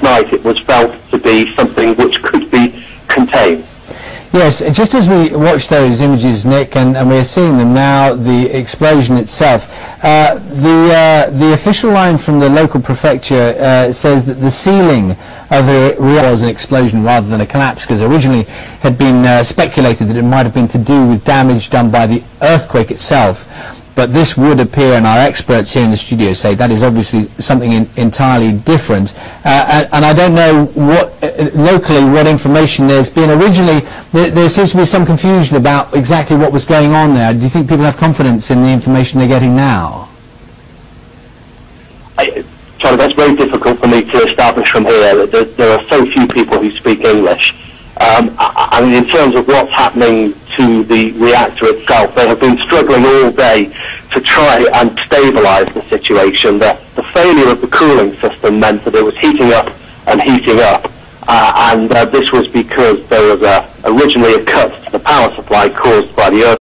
site, it was felt to be something which could be contained. Yes, just as we watch those images, Nick, and, and we're seeing them now, the explosion itself, uh, the, uh, the official line from the local prefecture uh, says that the ceiling of the reactor was an explosion rather than a collapse, because originally had been uh, speculated that it might have been to do with damage done by the earthquake itself. But this would appear, and our experts here in the studio say that is obviously something in, entirely different. Uh, and, and, I don't know what uh, locally what information there's been. Originally, there, there, seems to be some confusion about exactly what was going on there. Do you think people have confidence in the information they're getting now? Charlie, that's very difficult for me to establish from here. There, there are so few people who speak English. Um, I, I mean, in terms of what's happening to the reactor itself. They have been struggling all day to try and stabilize the situation. The, the failure of the cooling system meant that it was heating up and heating up. Uh, and uh, this was because there was a, originally a cut to the power supply caused by the earth.